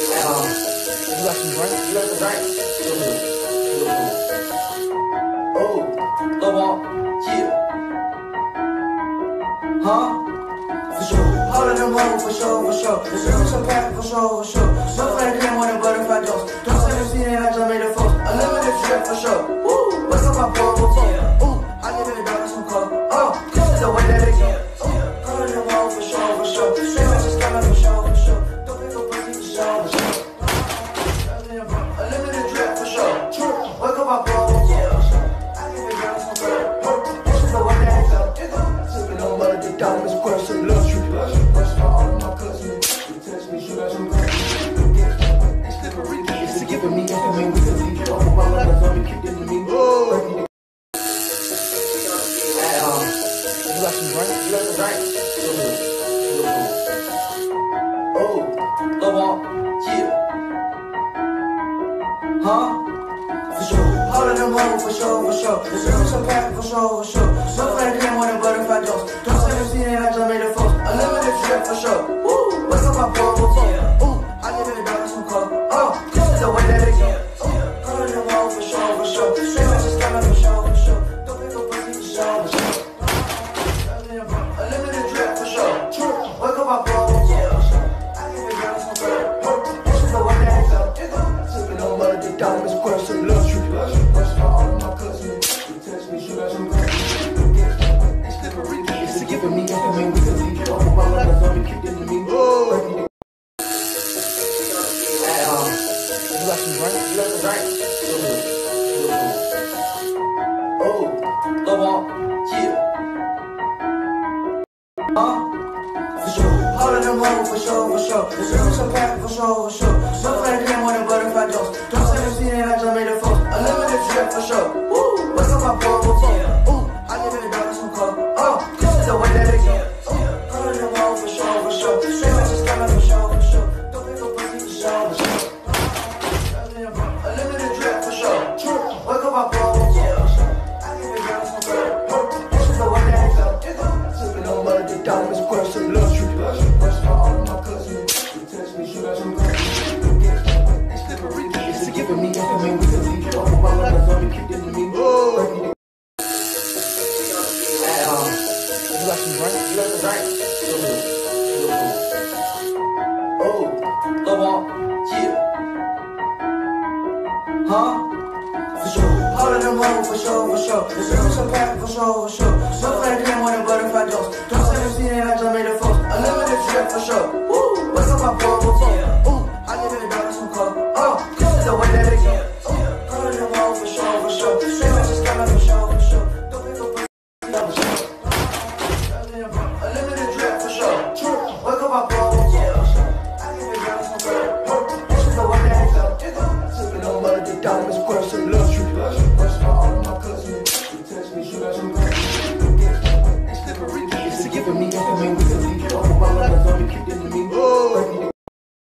Um, you got some drink? You got some drink? Oh, Lil Pump, yeah. Huh? For sure. All of them hoes for sure, for sure. The some pack for sure, for sure. No flame came on the butterfly dose. Don't say you seen it, I just made a post. Unlimited trip for sure. Got some drink? You got some drink? Oh, Lil Pump, yeah. Huh? For sure. All of them hoes for sure, for sure. The circle some pack for sure, for sure. No flame came on the butterfly dose. Don't say you seen it, I just made a post. Unlimited trip for sure. Woo! What's up, my boy? Pump, oh, yeah. Huh? For sure. For sure, for sure. The circle some pack for sure, for sure. On the butterfly. Don't you just made a post. Unlimited trip for sure. Woo! My? What's got some drink? Oh, Lil Pump, yeah. Huh? For sure. Of them hoes for sure, for sure. The circle some pack for sure, for sure. No flame came on the butterfly dose. Don't say you seen it, I just made a post. Unlimited trip for sure. Woo! What's up, my boy?